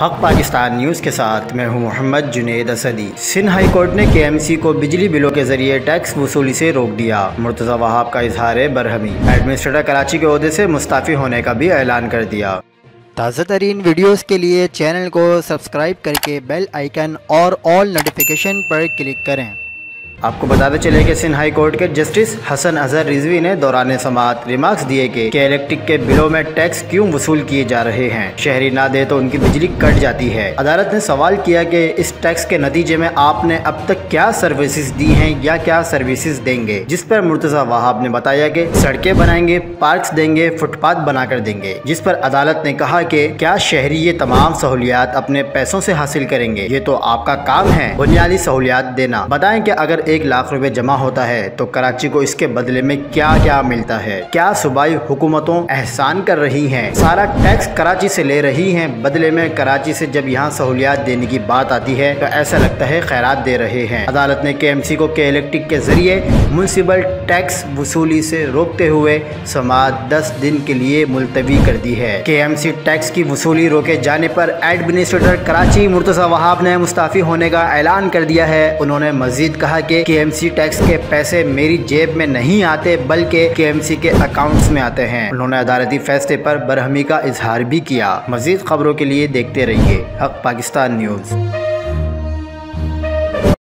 हक पाकिस्तान न्यूज़ के साथ मैं हूँ मोहम्मद जुनेद असदी। सिंध हाई कोर्ट ने के एम सी को बिजली बिलों के ज़रिए टैक्स वसूली से रोक दिया। मुर्तज़ा वहाब का इजहार बरहमी। एडमिनिस्ट्रेटर कराची के अहदे से मुस्ताफ़ी होने का भी ऐलान कर दिया। ताज़ा तरीन वीडियोज़ के लिए चैनल को सब्सक्राइब करके बेल आइकन और ऑल नोटिफिकेशन पर क्लिक करें। आपको बताते चले कि सिंध हाई कोर्ट के जस्टिस हसन अजहर रिजवी ने दौरान समात रिमार्क्स दिए कि इलेक्ट्रिक के बिलों में टैक्स क्यों वसूल किए जा रहे हैं। शहरी ना दे तो उनकी बिजली कट जाती है। अदालत ने सवाल किया कि इस टैक्स के नतीजे में आपने अब तक क्या सर्विसेज़ दी हैं या क्या सर्विसेज़ देंगे? जिस पर मुर्तजा वहाब ने बताया कि सड़कें बनाएँगे पार्क देंगे, फुटपाथ बनाकर देंगे। जिस पर अदालत ने कहा कि क्या शहरी ये तमाम सहूलियात अपने पैसों से हासिल करेंगे? ये तो आपका काम है। बुनियादी सहूलियात देना। बताएँ कि अगर एक लाख रुपए जमा होता है तो कराची को इसके बदले में क्या क्या मिलता है? क्या सूबाई हुकूमतों एहसान कर रही हैं? सारा टैक्स कराची से ले रही हैं। बदले में कराची से जब यहाँ सहूलियात देने की बात आती है तो ऐसा लगता है खैरात दे रहे हैं। अदालत ने के एम सी को के इलेक्ट्रिक के ज़रिए म्यूनसिपल टैक्स वसूली से रोकते हुए समाज दस दिन के लिए मुलतवी कर दी है। के एम सी टैक्स की वसूली रोके जाने पर एडमिनिस्ट्रेटर कराची मुर्तजा वहाब ने मुस्ताफ़ी होने का ऐलान कर दिया है। उन्होंने मजीद कहा कि केएमसी टैक्स के पैसे मेरी जेब में नहीं आते, बल्कि के केएमसी के अकाउंट्स में आते हैं। उन्होंने अदालती फैसले पर बरहमी का इजहार भी किया। मजीद खबरों के लिए देखते रहिए हक पाकिस्तान न्यूज़।